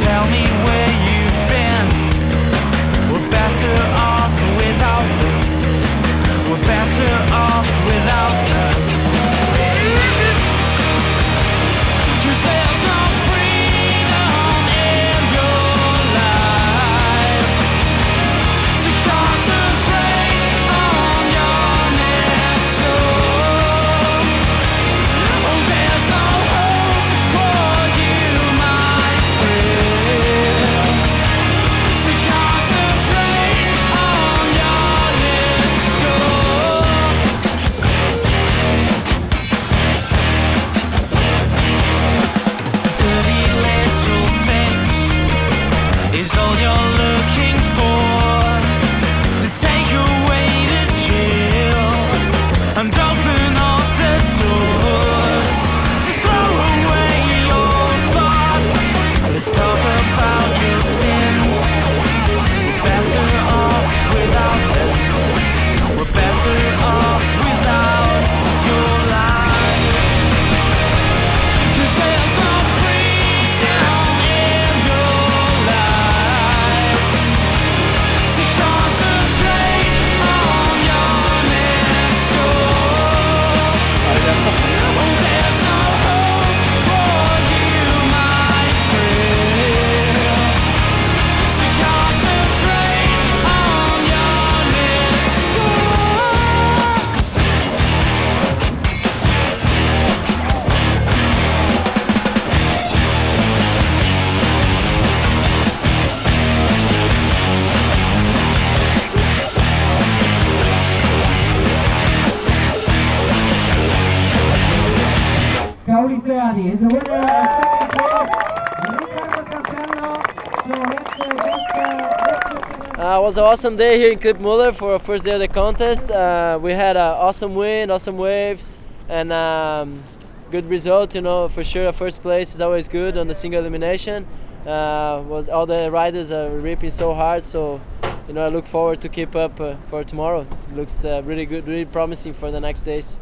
tell me is all you're looking Oceani is the winner of second place. Ricardo Campello. So let's, uh, let's, uh, Uh, it was an awesome day here in Klitmoller for our first day of the contest. Uh, we had an awesome win, awesome waves, and um, good result. You know, for sure, first place is always good on the single elimination. Uh, was all the riders are ripping so hard, so you know I look forward to keep up uh, for tomorrow. looks uh, really good, really promising for the next days.